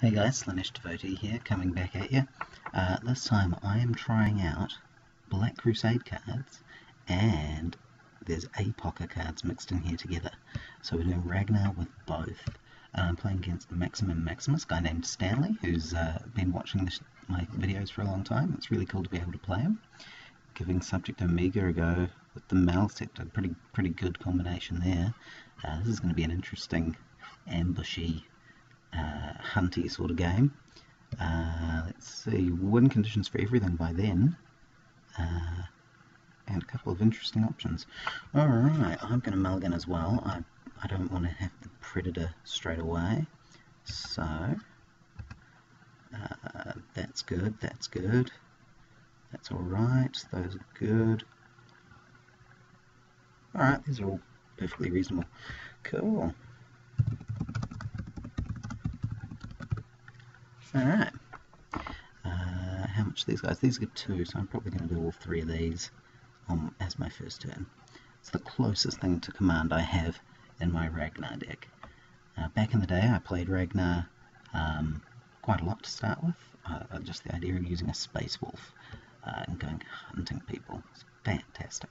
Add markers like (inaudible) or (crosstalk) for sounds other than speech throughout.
Hey guys, Slaanesh Devotee here, coming back at you. Uh, this time I am trying out Black Crusade cards and there's Apoka cards mixed in here together. So we're doing Ragnar with both. Uh, I'm playing against Maximum Maximus, guy named Stanley, who's uh, been watching this, my videos for a long time. It's really cool to be able to play him. Giving Subject Omega a go with the Malsector, pretty pretty good combination there. Uh, this is going to be an interesting ambushy uh, hunty sort of game. Uh, let's see, win conditions for everything by then. Uh, and a couple of interesting options. Alright, I'm going to mulligan as well. I, I don't want to have the Predator straight away. So, uh, that's good, that's good. That's alright, those are good. Alright, these are all perfectly reasonable. Cool. Alright. Uh, how much these guys? These are two, so I'm probably going to do all three of these um, as my first turn. It's the closest thing to command I have in my Ragnar deck. Uh, back in the day I played Ragnar um, quite a lot to start with. Uh, uh just the idea of using a Space Wolf uh, and going hunting people. It's fantastic.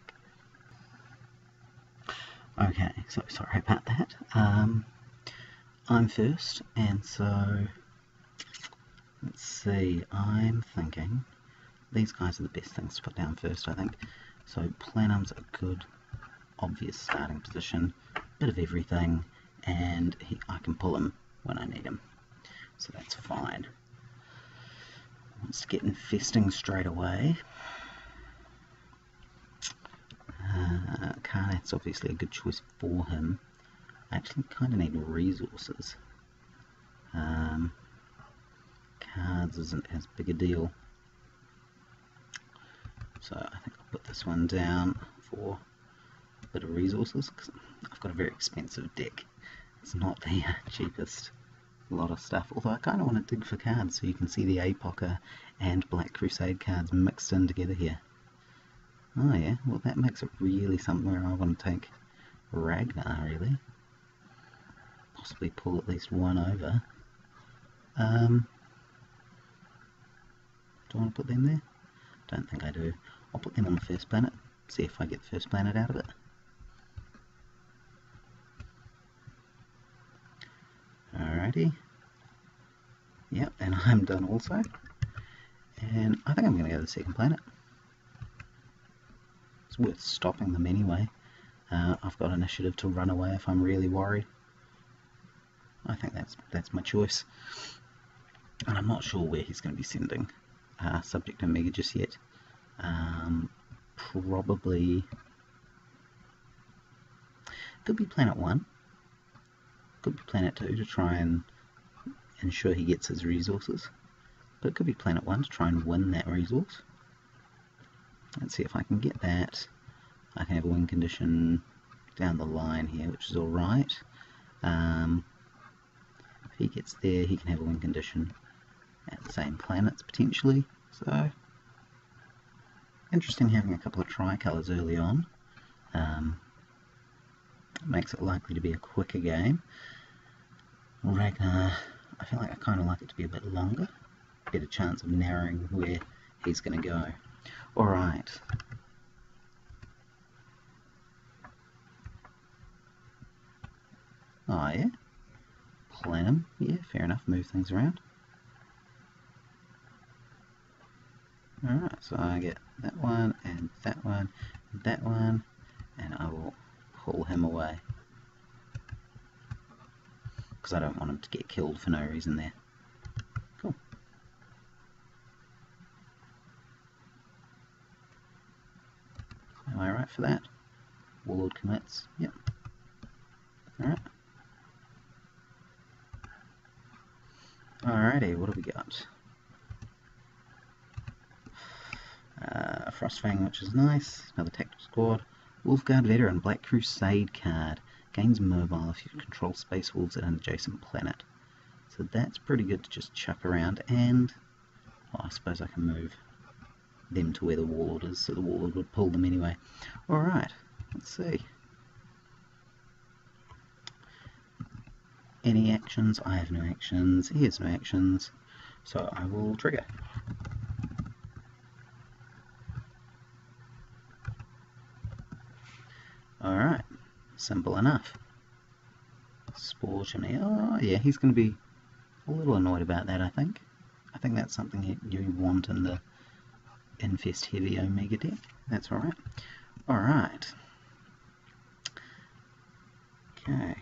Okay, so sorry about that. Um, I'm first, and so Let's see, I'm thinking these guys are the best things to put down first, I think. So Plannum's a good, obvious starting position, bit of everything, and he, I can pull him when I need him. So that's fine. Wants to get infesting straight away. Uh, Carnath's obviously a good choice for him. I actually kind of need resources. Um, cards isn't as big a deal. So I think I'll put this one down for a bit of resources because I've got a very expensive deck. It's not the (laughs) cheapest a lot of stuff, although I kind of want to dig for cards so you can see the Apoka and Black Crusade cards mixed in together here. Oh yeah, well that makes it really something where I want to take Ragnar really. Possibly pull at least one over. Um, do I want to put them there? Don't think I do. I'll put them on the first planet, see if I get the first planet out of it. Alrighty. Yep, and (laughs) I'm done also. And I think I'm going to go to the second planet. It's worth stopping them anyway. Uh, I've got initiative to run away if I'm really worried. I think that's that's my choice. And I'm not sure where he's going to be sending uh, subject omega just yet. Um, probably could be planet 1 could be planet 2 to try and ensure he gets his resources. But it could be planet 1 to try and win that resource. Let's see if I can get that. I can have a win condition down the line here which is alright um, if he gets there he can have a win condition at the same planets potentially. So interesting having a couple of tricolours early on. Um, makes it likely to be a quicker game. Ragnar, I feel like I kind of like it to be a bit longer. Better chance of narrowing where he's going to go. Alright. Oh yeah. Plan him. Yeah, fair enough. Move things around. Alright, so I get that one, and that one, and that one, and I will pull him away. Because I don't want him to get killed for no reason there. Cool. Am I right for that? Warlord commits. Yep. Alright. Alrighty, what do we got? Uh, Frostfang, which is nice. Another tactical squad. Wolfguard Veteran, Black Crusade card. Gains mobile if you control Space Wolves at an adjacent planet. So that's pretty good to just chuck around. And well, I suppose I can move them to where the Warlord is, so the Warlord would pull them anyway. Alright, let's see. any actions. I have no actions. He has no actions. So I will trigger. Alright, simple enough. Spore chimney. Oh yeah, he's going to be a little annoyed about that I think. I think that's something you want in the Infest Heavy Omega deck. That's alright. Alright. Okay.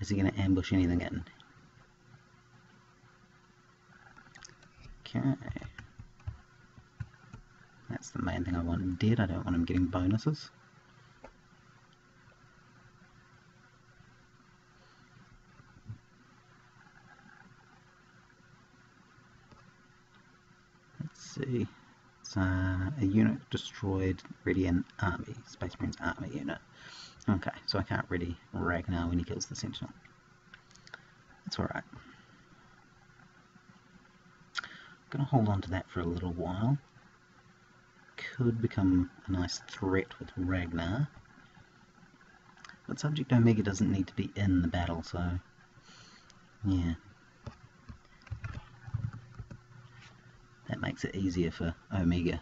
Is he going to ambush anything in? Okay. That's the main thing I want him dead. I don't want him getting bonuses. See. It's uh, a unit destroyed, ready an army, Space Marines army unit. Okay, so I can't really Ragnar when he kills the Sentinel. That's alright. I'm going to hold on to that for a little while. Could become a nice threat with Ragnar. But Subject Omega doesn't need to be in the battle, so... Yeah. That makes it easier for Omega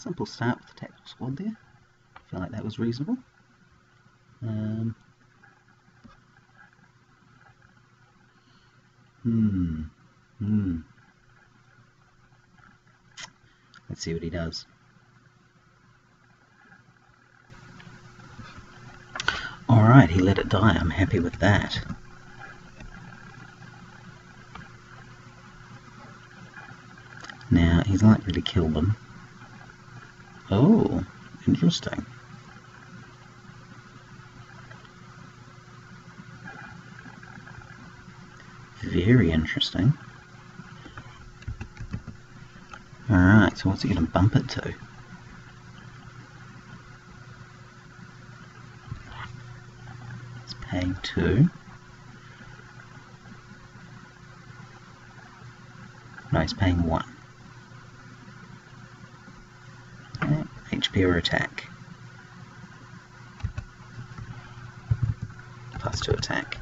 simple start with the tactical squad there. I feel like that was reasonable. Um, hmm. Hmm. Let's see what he does. Alright, he let it die. I'm happy with that. He's likely to kill them. Oh, interesting. Very interesting. Alright, so what's he going to bump it to? It's paying 2. No, he's paying 1. Or attack. Plus 2 attack.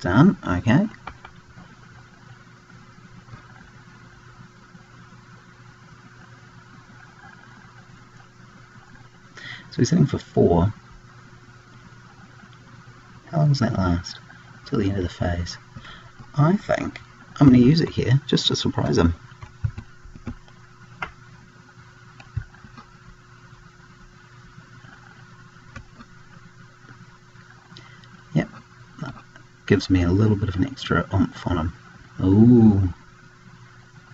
Done, okay. So he's hitting for 4. How long does that last? Till the end of the phase. I think I'm going to use it here just to surprise him. Gives me a little bit of an extra oomph on him. Ooh,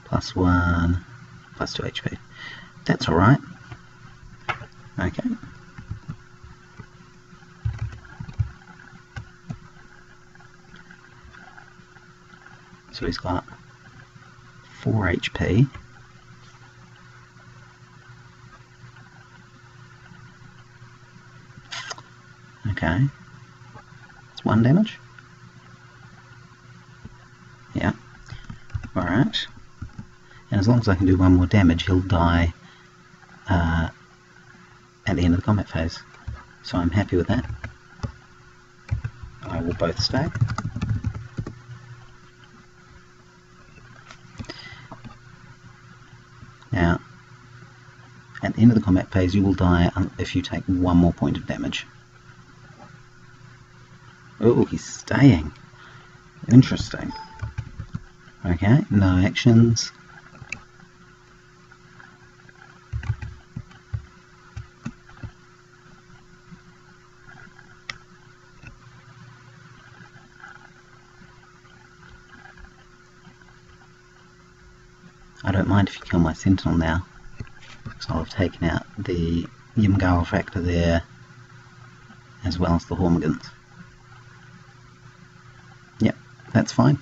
plus one, plus two HP. That's alright. Okay. So he's got 4 HP. Okay. It's 1 damage. Alright. And as long as I can do one more damage, he'll die uh, at the end of the combat phase. So I'm happy with that. I will both stay. Now, at the end of the combat phase, you will die if you take one more point of damage. Oh, he's staying. Interesting. Okay, no actions. I don't mind if you kill my sentinel now. So I've taken out the Ymgarl factor there as well as the Hormagaunts. Yep, that's fine.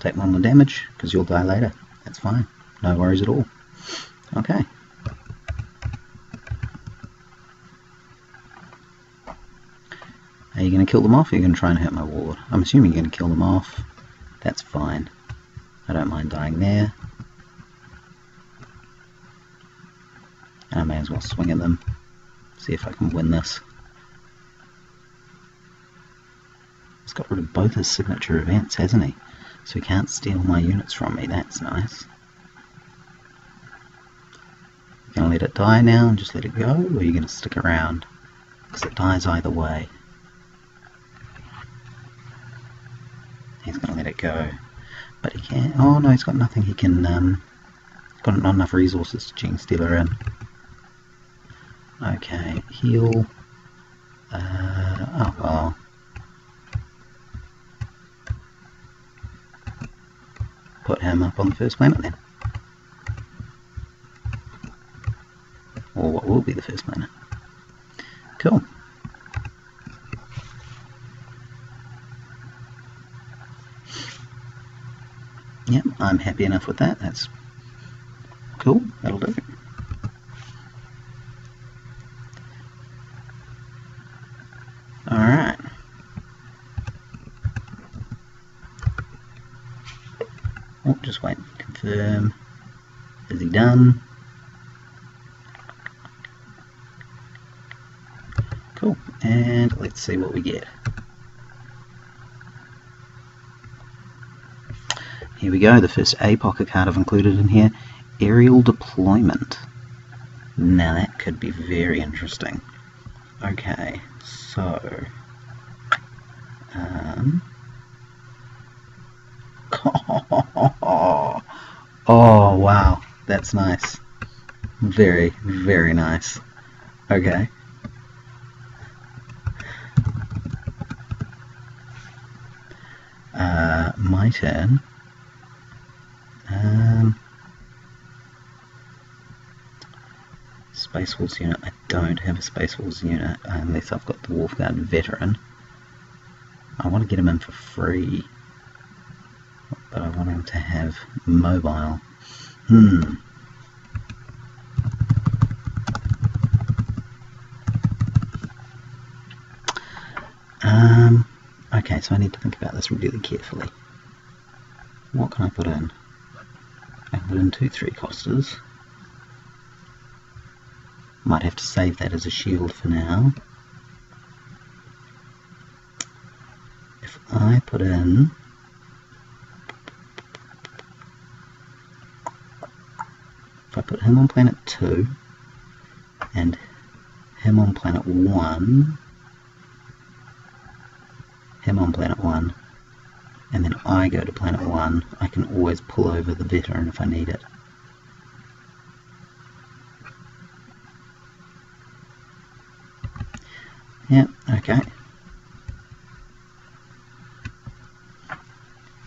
Take one more damage, because you'll die later. That's fine. No worries at all. Okay. Are you going to kill them off or are you going to try and hurt my ward? I'm assuming you're going to kill them off. That's fine. I don't mind dying there. And I may as well swing at them. See if I can win this. He's got rid of both his signature events, hasn't he? So he can't steal my units from me, that's nice. You gonna let it die now and just let it go, or are you gonna stick around? Because it dies either way. He's gonna let it go. But he can't oh no, he's got nothing he can um got not enough resources to Genestealer in. Okay, heal. Uh, oh well. Put him up on the first planet then. Or what will be the first planet. Cool. Yep, I'm happy enough with that. That's cool. That'll do. Alright. Oh, just wait. Confirm. Is he done? Cool. And let's see what we get. Here we go, the first Apoka card I've included in here, Aerial Deployment. Now that could be very interesting. Okay, so... Um, oh, (laughs) oh, wow, that's nice. Very, very nice. Okay. Uh, my turn. Um, Space Wolves unit. I don't have a Space Wolves unit unless I've got the Wolfguard Veteran. I want to get him in for free, but I want him to have mobile. Hmm. Um, okay, so I need to think about this really carefully. What can I put in? I can put in two three costers. Might have to save that as a shield for now. If I put in if I put him on planet 2 and him on planet 1 him on planet 1 and then I go to planet 1 I can always pull over the veteran if I need it. Yeah, okay.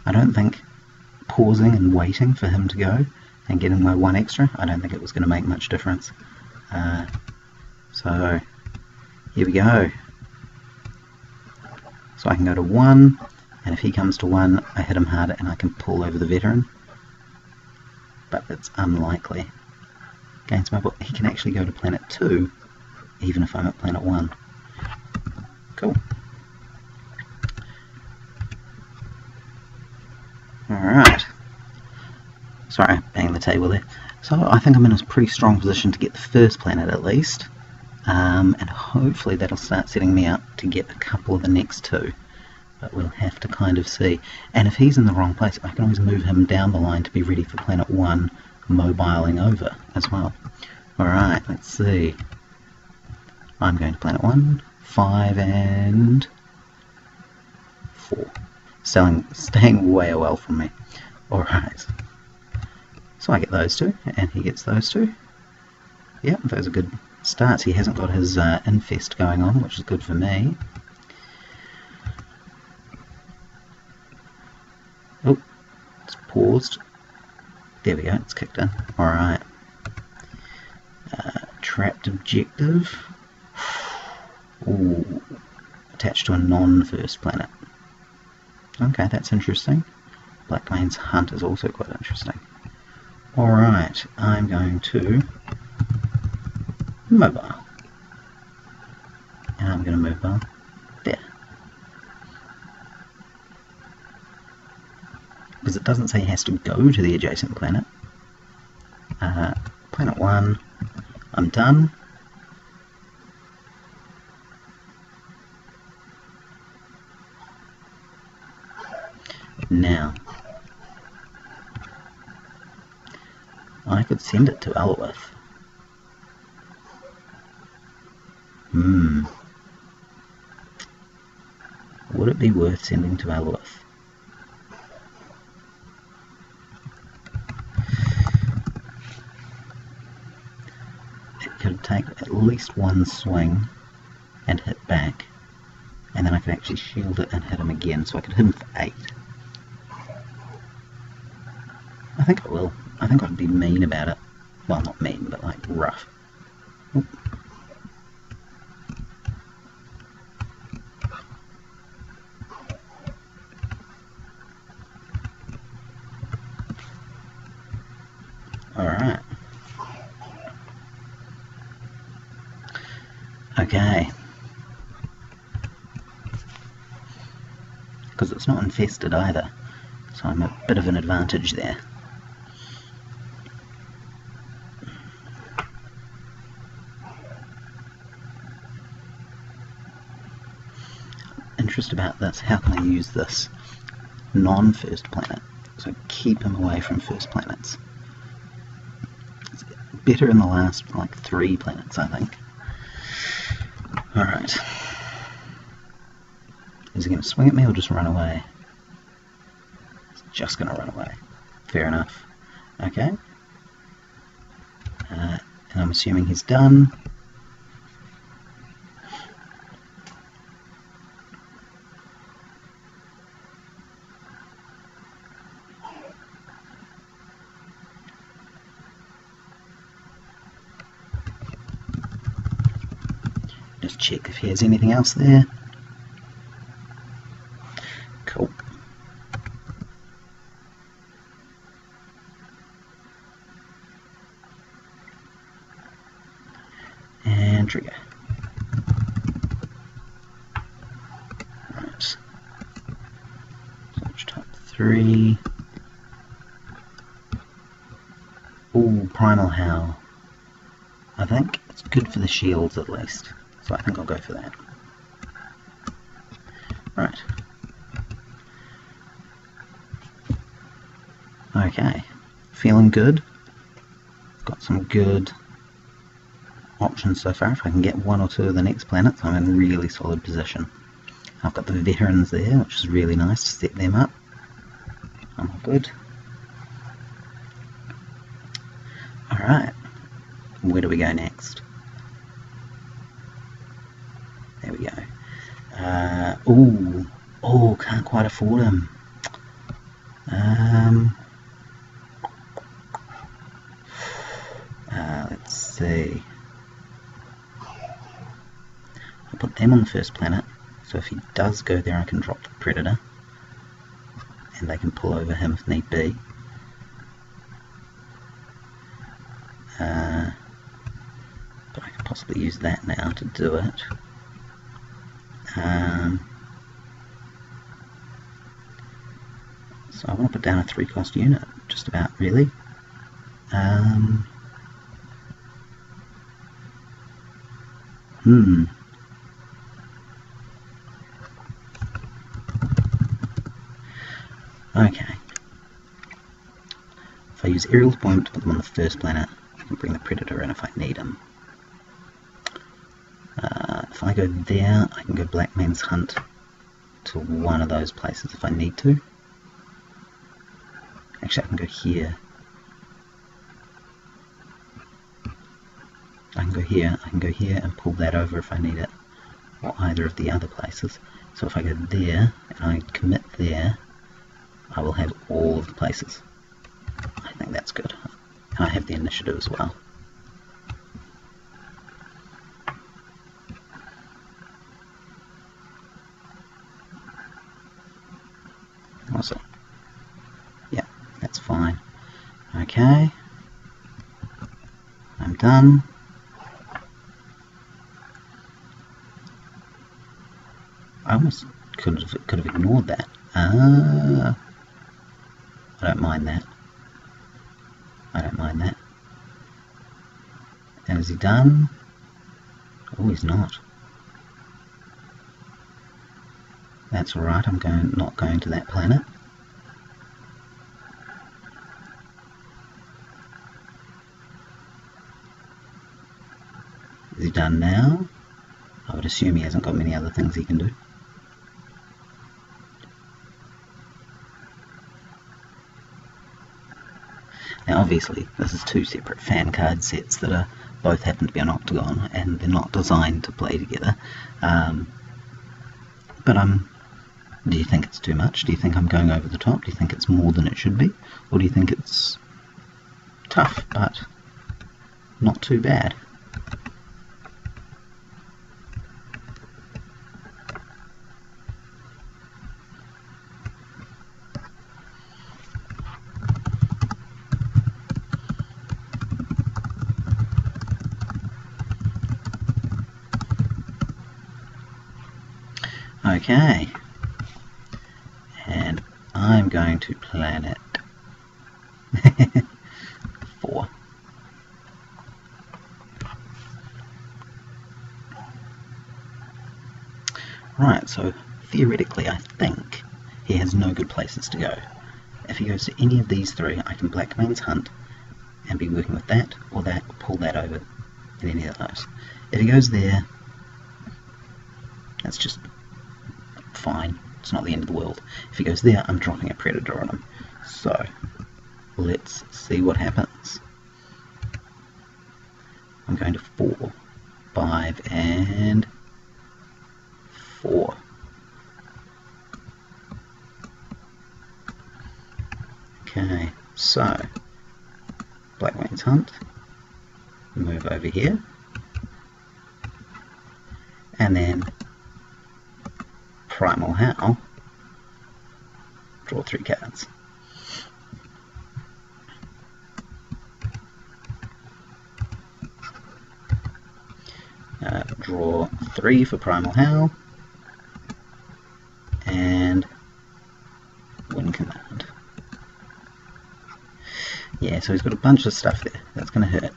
I don't think pausing and waiting for him to go and getting my one extra, I don't think it was going to make much difference. Uh, so, here we go. So I can go to 1, and if he comes to 1, I hit him harder and I can pull over the veteran. But it's unlikely. Gains my He can actually go to planet 2, even if I'm at planet 1. Cool. Alright. Sorry, banging the table there. So I think I'm in a pretty strong position to get the first planet at least. Um, and hopefully that'll start setting me up to get a couple of the next two. But we'll have to kind of see. And if he's in the wrong place, I can always move him down the line to be ready for planet 1 mobiling over as well. Alright, let's see. I'm going to planet 1. 5 and 4. Selling, staying way well from me. Alright. So I get those two, and he gets those two. Yep, those are good starts. He hasn't got his uh, infest going on, which is good for me. Oh, it's paused. There we go, it's kicked in. Alright. Uh, trapped objective. Ooh, attached to a non-first planet. Okay, that's interesting. Blackmane's Hunt is also quite interesting. Alright, I'm going to mobile. And I'm going to mobile because it doesn't say it has to go to the adjacent planet. Uh, planet 1, I'm done. Now, I could send it to Alworth. Hmm. Would it be worth sending to Alworth? At least one swing and hit back, and then I could actually shield it and hit him again, so I could hit him for 8. I think I will. I think I'd be mean about it. Well, not mean, but like rough. Oop. Alright. Okay. Because it's not infested either, so I'm a bit of an advantage there. Interest about this, how can I use this non-first planet? So keep him away from first planets better in the last like three planets, I think. Alright. Is he going to swing at me or just run away? He's just going to run away. Fair enough. Okay. Uh, and I'm assuming he's done. Just check if he has anything else there. Cool. And trigger. Search type 3. Ooh, Primal Howl. I think it's good for the shields at least. So I think I'll go for that. Right. Okay. Feeling good. Got some good options so far. If I can get one or two of the next planets, I'm in really solid position. I've got the veterans there, which is really nice to set them up. I'm all good. Alright. Where do we go next? There we go. Uh, oh, oh, can't quite afford them. Um, uh, let's see. I'll put them on the first planet, so if he does go there I can drop the Predator, and they can pull over him if need be. Uh, but I could possibly use that now to do it. Um, so I want to put down a three cost unit, just about really. Um, hmm. Okay. If I use Aerial's Point to put them on the first planet, I can bring the Predator in if I need them. Uh, if I go there, I can go Blackmane's Hunt to one of those places if I need to. Actually, I can go here. I can go here, I can go here and pull that over if I need it, or either of the other places. So if I go there, and I commit there, I will have all of the places. I think that's good. I have the initiative as well. Awesome. Yeah, that's fine. Okay. I'm done. I almost could have, could have ignored that. Ah, I don't mind that. I don't mind that. And is he done? Oh, he's not. That's alright, I'm going not going to that planet. Is he done now? I would assume he hasn't got many other things he can do. Now obviously this is two separate fan card sets that are both happen to be an OCTGN and they're not designed to play together. Um, but I'm do you think it's too much? Do you think I'm going over the top? Do you think it's more than it should be? Or do you think it's tough but not too bad? Okay. Going to planet (laughs) 4. Right, so theoretically I think he has no good places to go. If he goes to any of these three, I can Blackmane's Hunt and be working with that or that, or pull that over in any of those. If he goes there, that's just fine. It's not the end of the world. If he goes there, I'm dropping a Predator on him. So, let's see what happens. I'm going to 4, 5, and 4. Okay, so, Blackmane's Hunt, move over here, and then Primal Howl, draw three cards. Uh, draw three for Primal Howl, and win command. Yeah, so he's got a bunch of stuff there. That's going to hurt.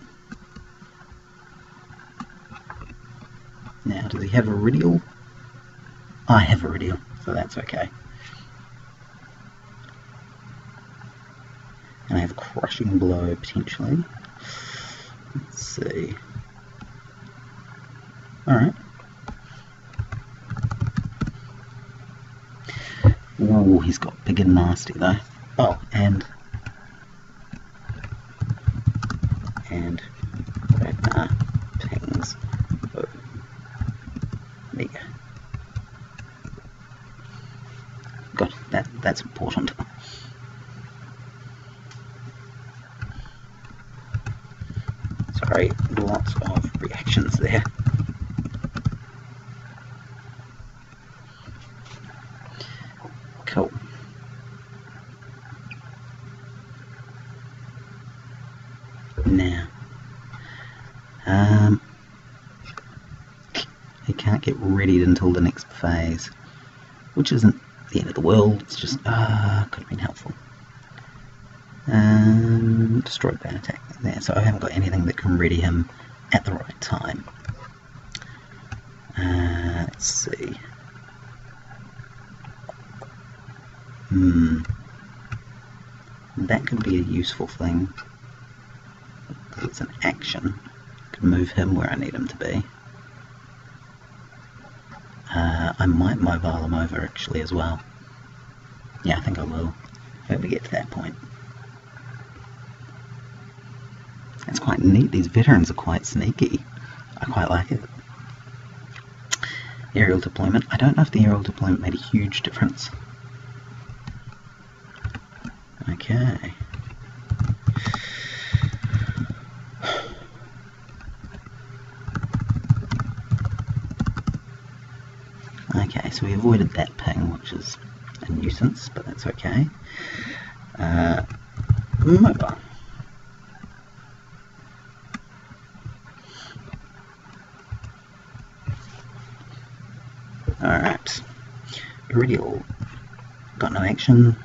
Now, does he have a Iridial? I have a Iridial, so that's okay. And I have Crushing Blow, potentially. Let's see. Alright. Ooh, he's got big and nasty though. Oh, and and Ragnar pings. Oh. There you go. God, that that's important. Sorry, lots of reactions there. Cool. Now, um, he can't get readied until the next phase, which isn't the end of the world, it's just, ah, uh, could have been helpful. Um, destroyed by attack there, so I haven't got anything that can ready him at the right time. Uh, let's see. Hmm. That could be a useful thing. It's an action. I could move him where I need him to be. I might mobile them over actually as well. Yeah, I think I will. When we get to that point. It's quite neat. These veterans are quite sneaky. I quite like it. Aerial deployment. I don't know if the aerial deployment made a huge difference. Okay. Okay, so we avoided that ping, which is a nuisance, but that's okay. Uh, mobile. Alright. Iridial. Got no action.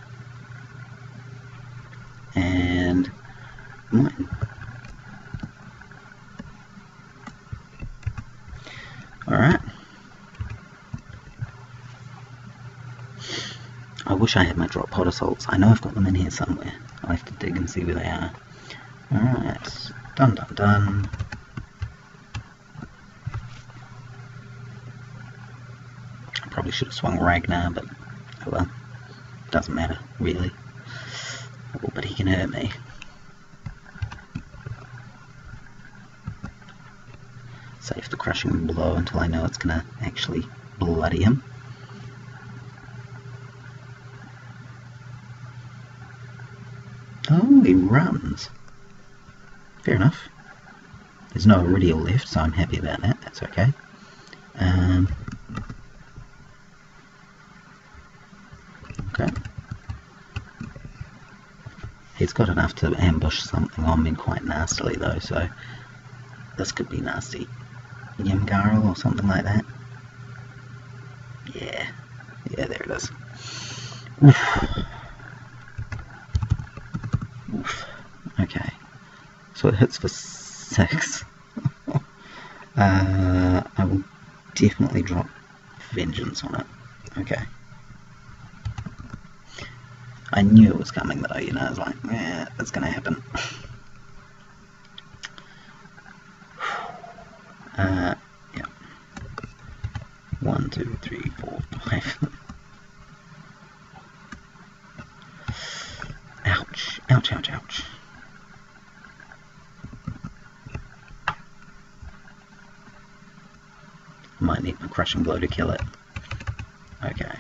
wish I had my drop pod assaults. I know I've got them in here somewhere. I'll have to dig and see where they are. Alright. Done, done, done. I probably should have swung Ragnar, but oh well. Doesn't matter, really. Oh, but he can hurt me. Save the crushing blow until I know it's gonna actually bloody him. Runs. Fair enough. There's no Iridial left, so I'm happy about that. That's okay. Um, okay. He's got enough to ambush something on me quite nastily though, so this could be nasty. Ymgarl or something like that. Yeah. Yeah, there it is. Okay. So it hits for six. (laughs) uh, I will definitely drop Vengeance on it. Okay. I knew it was coming though, you know, I was like, yeah, it's gonna happen. (sighs) Uh, yeah. One, two, three, four, five. (laughs) ouch, ouch, ouch, ouch. Might need my crushing blow to kill it. Okay.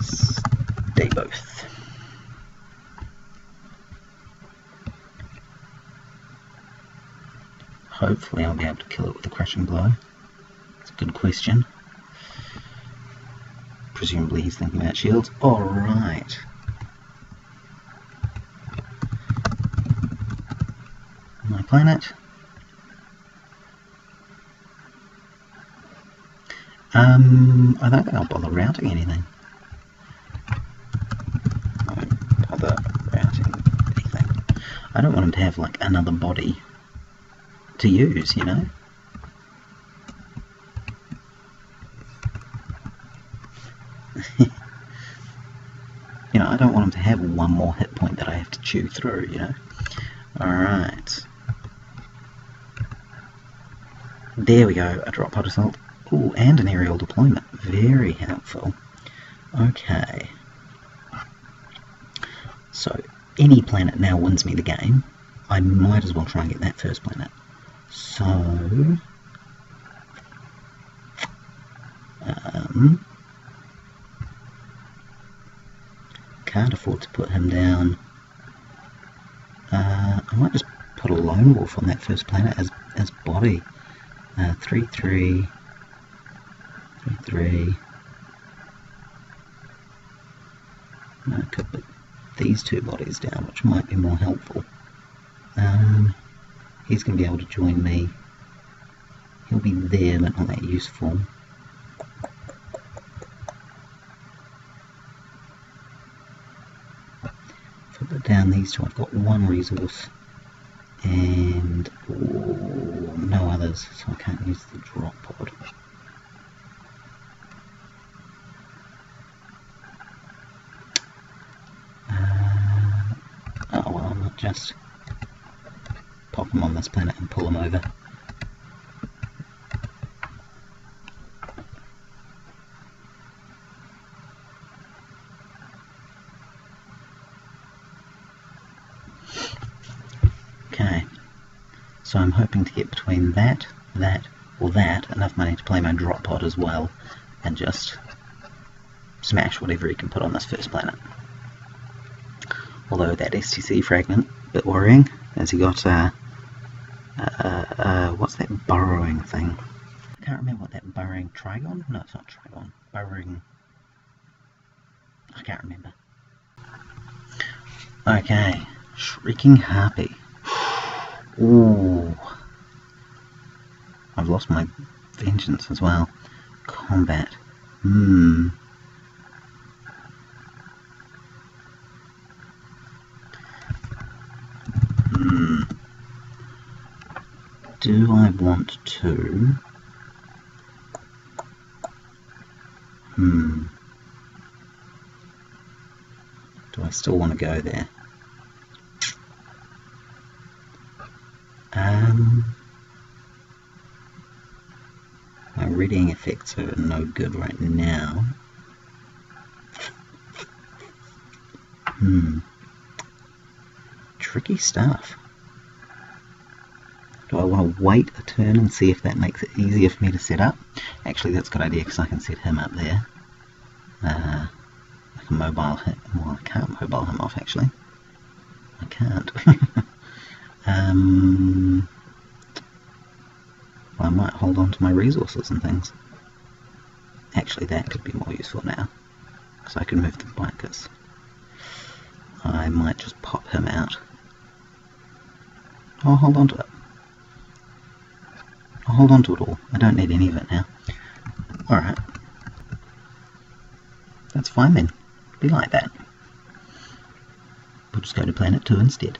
Stay both. Hopefully I'll be able to kill it with a crushing blow. It's a good question. Presumably he's thinking about shields. Alright. My planet. Um, I don't think I'll bother routing anything. I won't bother routing anything. I don't want him to have like another body to use, you know? (laughs) you know, I don't want him to have one more hit point that I have to chew through, you know? Alright. There we go, a drop pod assault. Ooh, and an aerial deployment. Very helpful. Okay. So, any planet now wins me the game. I might as well try and get that first planet. So, um, can't afford to put him down. Uh, I might just put a lone wolf on that first planet as as body. Uh, three three three. I could put these two bodies down, which might be more helpful. Um, he's going to be able to join me. He'll be there, but not that useful. If I put down these two, I've got one resource and oh, no others, so I can't use the drop pod. Uh, oh well, I'm not just pop them on this Okay, so I'm hoping to get between that, that, or that, enough money to play my drop pod as well, and just smash whatever he can put on this first planet. Although that STC fragment, a bit worrying, as he got uh, what's that burrowing thing? I can't remember what that burrowing Trygon? No, it's not Trygon. Burrowing. I can't remember. Okay, Shrieking Harpy. Ooh. I've lost my vengeance as well. Combat. Hmm. Do I want to... Hmm. Do I still want to go there? Um, my reading effects are no good right now. Hmm. Tricky stuff. Do I want to wait a turn and see if that makes it easier for me to set up? Actually, that's a good idea because I can set him up there. Uh, I can mobile him. Well, I can't mobile him off actually. I can't. (laughs) um, well, I might hold on to my resources and things. Actually, that could be more useful now because I can move the blankets. I might just pop him out. I'll hold on to it. I'll hold on to it all. I don't need any of it now. Alright. That's fine then. Be like that. We'll just go to planet 2 instead.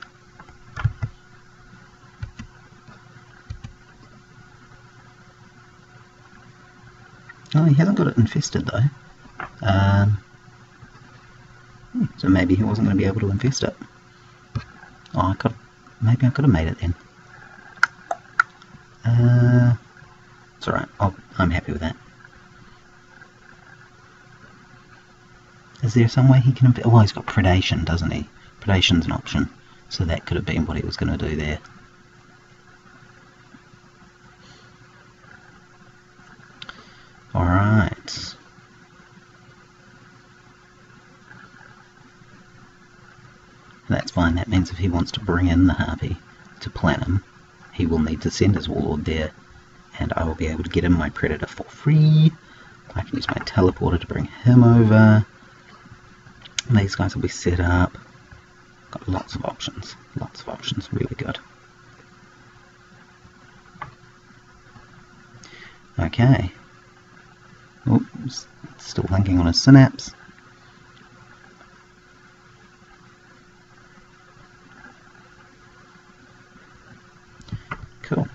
Oh, he hasn't got it infested though. Um, hmm, so maybe he wasn't going to be able to infest it. Oh, I could, maybe I could have made it then. Uh, it's alright, I'm happy with that. Is there some way he can... Well, he's got predation, doesn't he? Predation's an option, so that could have been what he was going to do there. Alright. That's fine, that means if he wants to bring in the Harpy to Plannum, he will need to send his Warlord there, and I will be able to get him my Predator for free. I can use my teleporter to bring him over. These guys will be set up. Got lots of options. Lots of options. Really good. Okay. Oops. Still thinking on a synapse. Cool.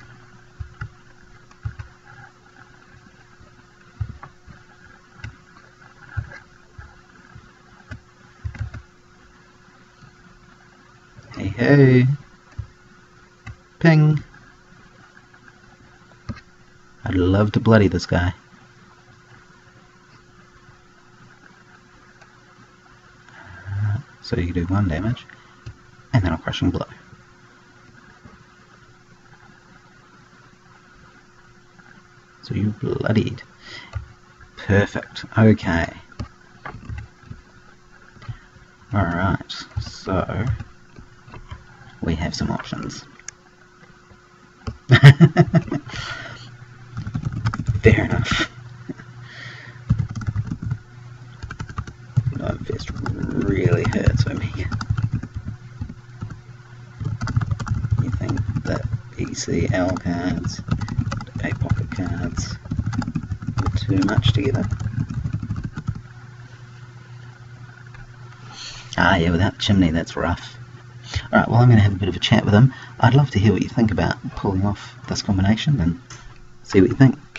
Hey, hey. Ping. I'd love to bloody this guy. So you do one damage, and then a crushing blow. So you bloodied. Perfect. Okay. Alright, so we have some options. (laughs) Fair enough. That fist really hurts me. You think that ECL cards, Apoka cards, too much together? Ah yeah, without the chimney that's rough. Alright, well I'm going to have a bit of a chat with him. I'd love to hear what you think about pulling off this combination and see what you think.